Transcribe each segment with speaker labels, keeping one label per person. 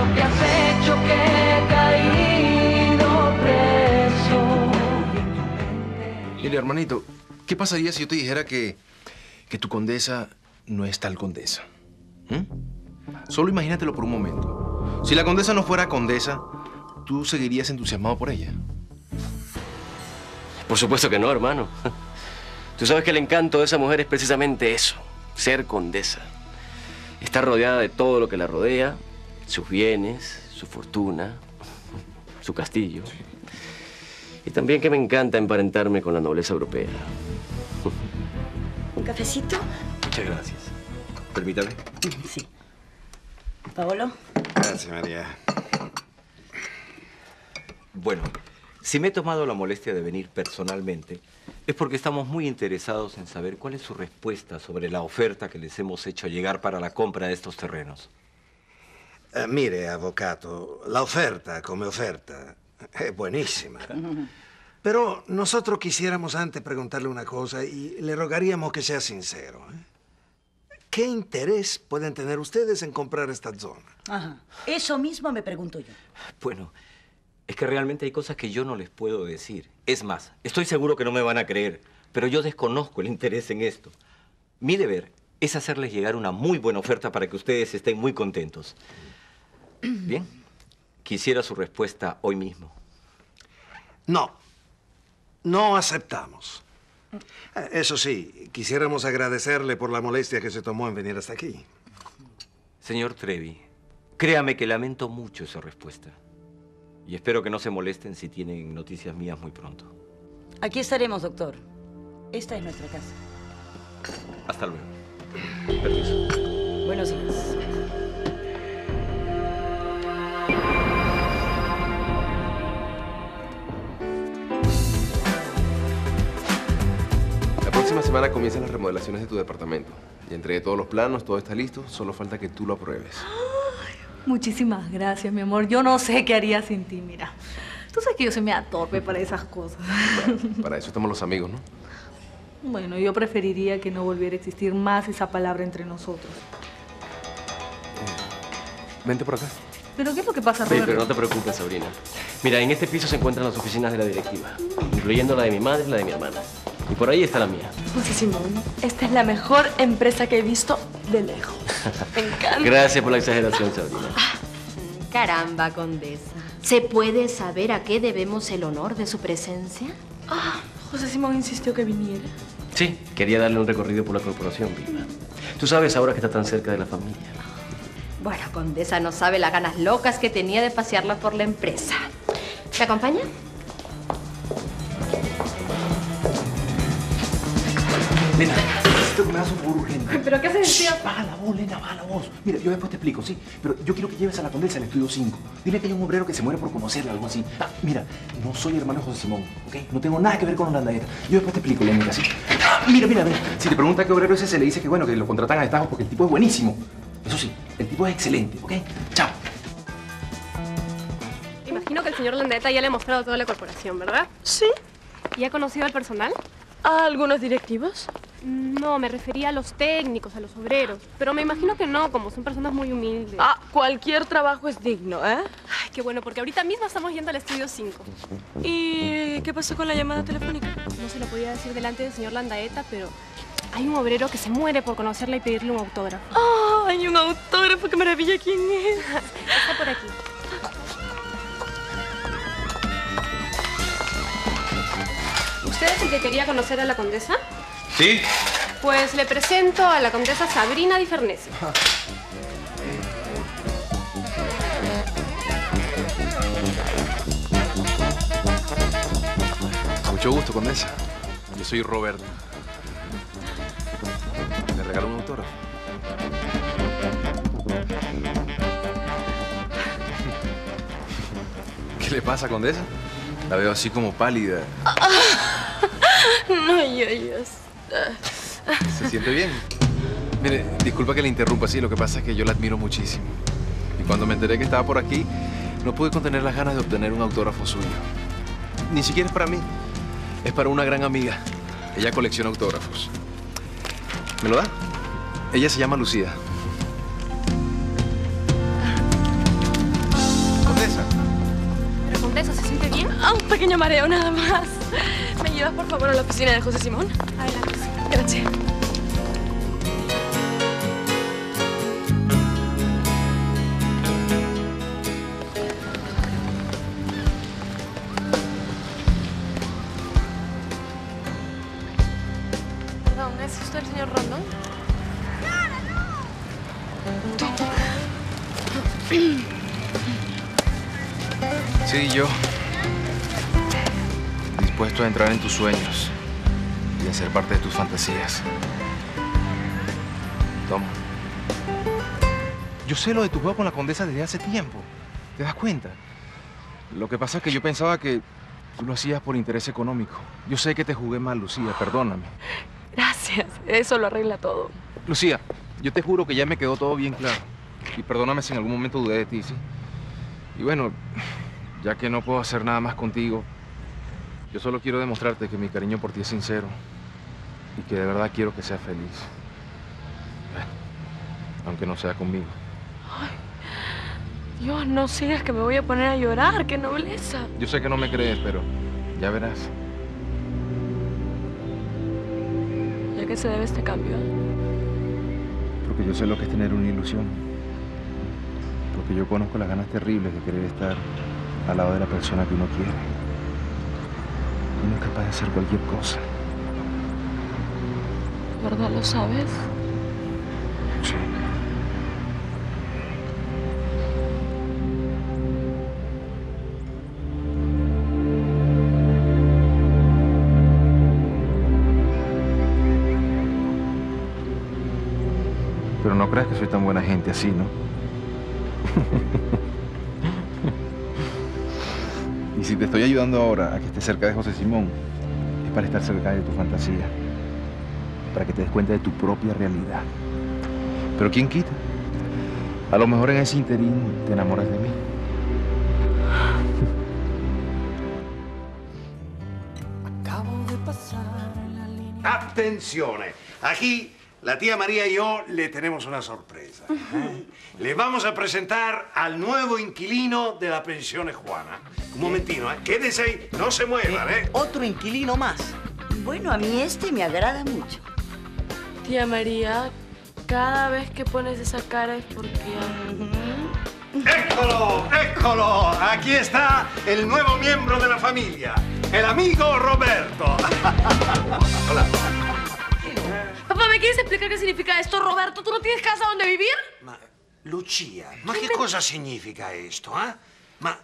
Speaker 1: lo que has hecho que he caído preso.
Speaker 2: Mire, hermanito, ¿qué pasaría si yo te dijera que, que tu condesa no es tal condesa? ¿Mm? Solo imagínatelo por un momento. Si la condesa no fuera condesa, ¿tú seguirías entusiasmado por ella?
Speaker 3: Por supuesto que no, hermano. Tú sabes que el encanto de esa mujer es precisamente eso, ser condesa. Estar rodeada de todo lo que la rodea, sus bienes, su fortuna, su castillo. Y también que me encanta emparentarme con la nobleza europea.
Speaker 4: ¿Un cafecito?
Speaker 2: Muchas gracias. Permítame.
Speaker 4: Sí. Paolo.
Speaker 5: Gracias, María. Bueno, si me he tomado la molestia de venir personalmente, es porque estamos muy interesados en saber cuál es su respuesta sobre la oferta que les hemos hecho llegar para la compra de estos terrenos.
Speaker 6: Eh, mire, avvocato, la oferta come oferta es buenísima. Pero nosotros quisiéramos antes preguntarle una cosa y le rogaríamos que sea sincero. ¿eh? ¿Qué interés pueden tener ustedes en comprar esta zona?
Speaker 4: Ajá. Eso mismo me pregunto yo.
Speaker 5: Bueno, es que realmente hay cosas que yo no les puedo decir. Es más, estoy seguro que no me van a creer, pero yo desconozco el interés en esto. Mi deber es hacerles llegar una muy buena oferta para que ustedes estén muy contentos. Bien, quisiera su respuesta hoy mismo.
Speaker 6: No, no aceptamos. Eso sí, quisiéramos agradecerle por la molestia que se tomó en venir hasta aquí.
Speaker 5: Señor Trevi, créame que lamento mucho esa respuesta. Y espero que no se molesten si tienen noticias mías muy pronto.
Speaker 4: Aquí estaremos, doctor. Esta es nuestra casa.
Speaker 5: Hasta luego. Permiso.
Speaker 4: Buenos días.
Speaker 2: Semana comienzan las remodelaciones de tu departamento. Y entregué todos los planos, todo está listo. Solo falta que tú lo apruebes.
Speaker 7: Muchísimas gracias, mi amor. Yo no sé qué haría sin ti, mira. Tú sabes que yo soy media torpe para esas cosas.
Speaker 2: Para eso estamos los amigos, ¿no?
Speaker 7: Bueno, yo preferiría que no volviera a existir más esa palabra entre nosotros.
Speaker 2: Vente por acá.
Speaker 7: ¿Pero qué es lo que pasa,
Speaker 3: Sí,
Speaker 7: Roberto?
Speaker 3: pero no te preocupes, Sabrina. Mira, en este piso se encuentran las oficinas de la directiva, incluyendo la de mi madre y la de mi hermana. Y por ahí está la mía.
Speaker 8: José Simón, esta es la mejor empresa que he visto de lejos. Me encanta.
Speaker 3: Gracias por la exageración, Sabrina.
Speaker 9: Caramba, condesa. ¿Se puede saber a qué debemos el honor de su presencia?
Speaker 8: Ah, José Simón insistió que viniera.
Speaker 3: Sí, quería darle un recorrido por la corporación, Vilma. Tú sabes ahora que está tan cerca de la familia.
Speaker 9: Bueno, condesa no sabe las ganas locas que tenía de pasearla por la empresa. ¿Me acompaña?
Speaker 10: Lena, necesito que me hagas un favor urgente.
Speaker 8: ¿Pero qué haces, tío?
Speaker 10: Baja la voz, Lena, baja la voz. Mira, yo después te explico, sí. Pero yo quiero que lleves a la condesa al estudio 5. Dile que hay un obrero que se muere por conocerla, algo así. Ah, mira, no soy hermano de José Simón, ¿ok? No tengo nada que ver con Holandayeta. Yo después te explico, Lenita, ¿sí? Ah, mira, mira, mira. Si te pregunta qué obrero es ese, le dice que bueno, que lo contratan a destajo porque el tipo es buenísimo. Eso sí, el tipo es excelente, ¿ok? Chao.
Speaker 11: Imagino que el señor Landeta ya le ha mostrado toda la corporación, ¿verdad?
Speaker 8: Sí.
Speaker 11: ¿Y ha conocido al personal?
Speaker 8: ¿A algunos directivos?
Speaker 11: No, me refería a los técnicos, a los obreros. Pero me imagino que no, como son personas muy humildes.
Speaker 8: Ah, cualquier trabajo es digno, ¿eh?
Speaker 11: Ay, qué bueno, porque ahorita mismo estamos yendo al estudio 5.
Speaker 8: ¿Y qué pasó con la llamada telefónica?
Speaker 11: No se lo podía decir delante del señor Landaeta, pero hay un obrero que se muere por conocerla y pedirle un autógrafo.
Speaker 8: ¡Ah! hay un autógrafo, qué maravilla, ¿quién es?
Speaker 11: Está por aquí. ¿Usted es el que quería conocer a la condesa?
Speaker 2: Sí.
Speaker 11: Pues le presento a la condesa Sabrina Di Farnesio.
Speaker 2: Mucho gusto, condesa. Yo soy Roberto. ¿Le regalo un autógrafo? ¿Qué le pasa, condesa? La veo así como pálida.
Speaker 8: No, yo, yo.
Speaker 2: ¿Se siente bien? Mire, disculpa que le interrumpa, sí, lo que pasa es que yo la admiro muchísimo. Y cuando me enteré que estaba por aquí, no pude contener las ganas de obtener un autógrafo suyo. Ni siquiera es para mí, es para una gran amiga. Ella colecciona autógrafos. ¿Me lo da? Ella se llama Lucía. Condesa. ¿Pero Condesa se siente bien?
Speaker 8: Ah, un pequeño mareo nada más. ¿Me llevas por favor a la oficina de José Simón?
Speaker 11: Adelante.
Speaker 8: Gracias. Perdón, ¿es usted el señor Rondón?
Speaker 2: Sí, yo. Dispuesto a entrar en tus sueños y a ser parte de tus fantasías. Toma. Yo sé lo de tu juego con la condesa desde hace tiempo. ¿Te das cuenta? Lo que pasa es que yo pensaba que tú lo hacías por interés económico. Yo sé que te jugué mal, Lucía, perdóname.
Speaker 8: Gracias, eso lo arregla todo.
Speaker 2: Lucía, yo te juro que ya me quedó todo bien claro. Y perdóname si en algún momento dudé de ti, ¿sí? Y bueno, ya que no puedo hacer nada más contigo, yo solo quiero demostrarte que mi cariño por ti es sincero y que de verdad quiero que seas feliz. Aunque no sea conmigo.
Speaker 8: Dios, no sigas que me voy a poner a llorar, qué nobleza.
Speaker 2: Yo sé que no me crees, pero ya verás.
Speaker 8: ¿Ya que se debe este cambio?
Speaker 2: Porque yo sé lo que es tener una ilusión. Porque yo conozco las ganas terribles de querer estar al lado de la persona que uno quiere. Uno es capaz de hacer cualquier cosa.
Speaker 8: ¿Verdad lo sabes?
Speaker 2: Sí. Pero no creas que soy tan buena gente así, ¿no? si te estoy ayudando ahora a que estés cerca de José Simón, es para estar cerca de tu fantasía. Para que te des cuenta de tu propia realidad. Pero ¿quién quita? A lo mejor en ese interín te enamoras de mí.
Speaker 6: Atenzione, aquí la tía María y yo le tenemos una sorpresa. ¿eh? Le vamos a presentar al nuevo inquilino de la pensión Juana. Un momentino, ¿eh? quédense ahí, no se muevan, ¿eh?
Speaker 4: Otro inquilino más. Bueno, a mí este me agrada mucho.
Speaker 8: Tía María, cada vez que pones esa cara es porque...
Speaker 6: ¡Éccolo! ¡Éccolo! Aquí está el nuevo miembro de la familia, el amigo Roberto. Hola.
Speaker 8: ¿Me quieres explicar qué significa esto, Roberto? ¿Tú no tienes casa donde vivir?
Speaker 6: Ma, Lucia, ma che cosa significa esto, eh? Ma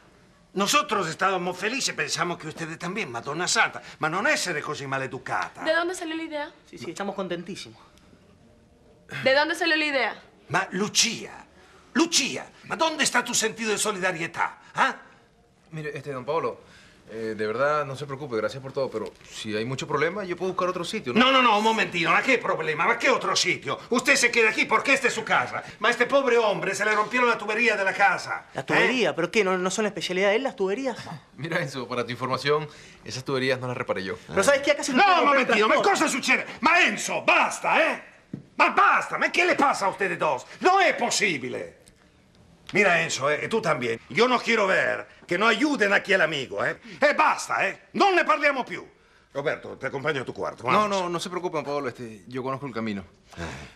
Speaker 6: nosotros estábamos felices, pensamos que ustedes también, Madonna Santa, ma non essere così maleducata.
Speaker 8: ¿De dónde salió la idea?
Speaker 12: Sí, sí, estamos contentísimos.
Speaker 8: ¿De dónde salió la idea?
Speaker 6: Ma Lucia, Lucia, ma dónde está tu sentido de solidarietà? ¿Ah?
Speaker 2: Mire, este, don Pablo, eh, de verdad no se preocupe, gracias por todo, pero si hay mucho problema, yo puedo buscar otro sitio.
Speaker 6: No, no, no, un momentino, ma che problema? Ma che otro sitio? Usted se queda aquí porque esta es su casa. Ma este pobre hombre se le rompieron la tubería de la casa.
Speaker 12: La tubería, ¿pero qué? ¿No, ¿No son la especialidad de él las tuberías?
Speaker 2: Mira, Enzo, para tu información, esas tuberías no las reparé yo.
Speaker 12: Pero ¿sabes qué? Acá se
Speaker 6: No, un momentino, ma cosa succede? Ma Enzo, basta, eh? Ma basta, ma che le pasa a ustedes dos? No es posible. Mira, Enzo, eh, y tú también. Yo no quiero ver que no ayuden aquí al amigo, ¿eh? E basta, ¿eh? Non ne parliamo più. Roberto, te acompaño a tu cuarto.
Speaker 2: No,
Speaker 6: vamos.
Speaker 2: no, no se preocupe, don Pablo, este, yo conozco el camino.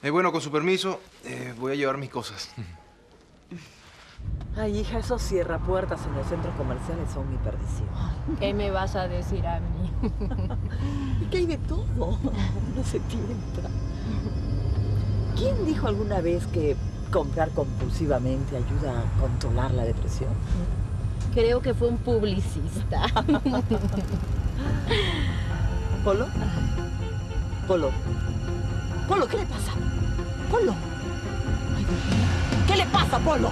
Speaker 2: Eh, bueno, con su permiso, eh, voy a llevar mis cosas.
Speaker 4: Ay, hija, esos cierra puertas en los centros comerciales son mi perdición.
Speaker 9: ¿Qué me vas a decir a mí?
Speaker 4: ¿Y qué hay de todo? No se tienta. ¿Quién dijo alguna vez que comprar compulsivamente ayuda a controlar la depresión?
Speaker 9: Creo que fue un publicista.
Speaker 4: ¿Polo? Polo. Polo, ¿qué le pasa? Polo. Ay, Dios mío. ¿Qué le pasa, Polo?